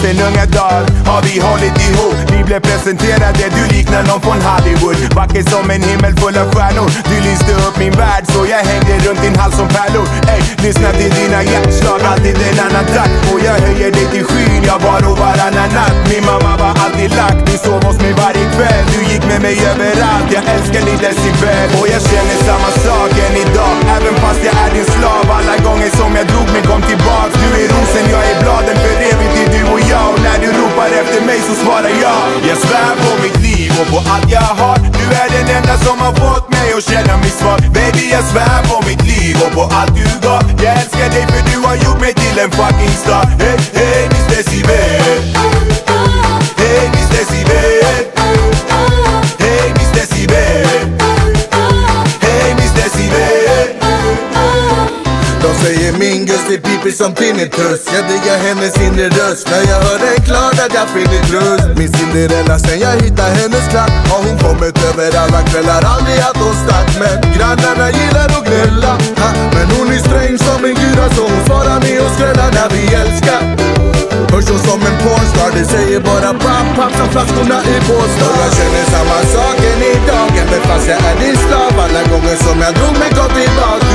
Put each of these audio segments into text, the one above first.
sen unga dag. Har vi hållit ihop? Vi blev presenterade, du liknar någon från Hollywood. Vacker som en himmel full av stjärnor. Du lyste upp min värld så jag hängde runt din hals som pärlor. Ey, lyssna till dina hjärtslag, alltid en annan takt. Och jag höjer dig till skyn, jag var och varannan natt. Min mamma var alltid lack Du sov hos mig varje kväll. Du gick med mig överallt, jag älskar din decibel. Och jag känner samma sak än idag. Även fast jag är din slav. Alla gånger som jag drog mig kom tillbaks. På allt jag har. Du är den enda som har fått mig att känna mig svag Baby jag svär på mitt liv och på allt du gav. Jag älskar dig för du har gjort mig till en fucking star. Hey, hey, Miss Decibel Det piper pipig som tinnitus Jag diggar hennes inre röst. När jag hör den klart att jag finner tröst. Min Cinderella sen jag hittar hennes klack. Har hon kommit över alla kvällar? Aldrig att hon stack Men grannarna gillar att gnälla. Ha, Men hon är sträng som en gura Så hon svarar med att skrälla när vi älskar. Hörs hon som en pornstar Det säger bara pam pam som flaskorna i Båstad Och jag känner samma sak än idag Även fast jag är din slav Alla gånger som jag drog mig kom tillbaks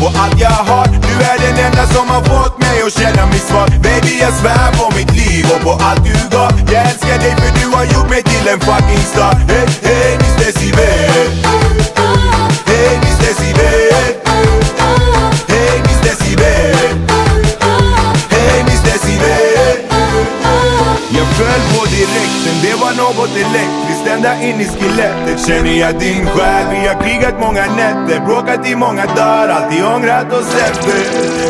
och på allt jag har. Du är den enda som har fått mig att känna mig svag Baby jag svär på mitt liv och på allt du gav. Jag älskar dig för du har gjort mig till en fucking star. Hey, hey, Miss Decibel det var något elektriskt ända in i skelettet Känner jag din själ, vi har krigat många nätter Bråkat i många dagar, alltid ångrat oss efter.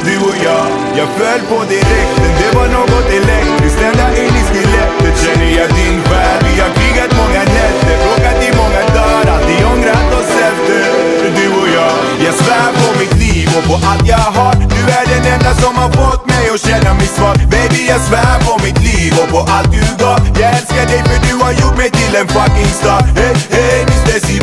Du och jag, jag föll på direkten. Det var något elektriskt. Ända in i skelettet Känner jag din själ, vi har krigat många nätter Bråkat i många dagar, alltid ångrat oss efter. Du och jag, jag svär på mitt liv och på allt jag har mig och känna mig svag Baby jag svär på mitt liv och på allt du gav. Jag älskar dig för du har gjort mig till en fucking star. Hey, hey Miss Desi